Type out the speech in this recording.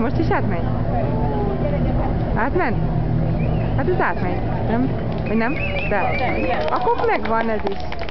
Most is átmegy? Átment? Hát ez átmegy, nem? Vagy nem? De. Akkor megvan ez is.